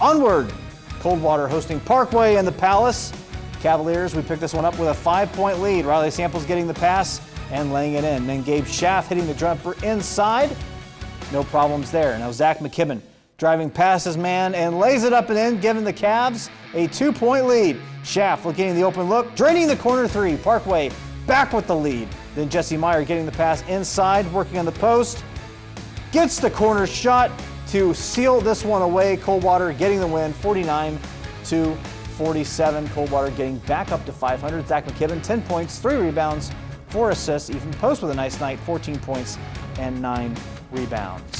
Onward! Coldwater hosting Parkway and the Palace. Cavaliers, we picked this one up with a five-point lead. Riley Samples getting the pass and laying it in. Then Gabe Schaff hitting the jumper inside. No problems there. Now Zach McKibben driving past his man and lays it up and in, giving the Cavs a two-point lead. Schaff looking in the open look, draining the corner three. Parkway back with the lead. Then Jesse Meyer getting the pass inside, working on the post. Gets the corner shot to seal this one away. Coldwater getting the win, 49 to 47. Coldwater getting back up to 500. Zach McKibben, 10 points, 3 rebounds, 4 assists. Evan Post with a nice night, 14 points and 9 rebounds.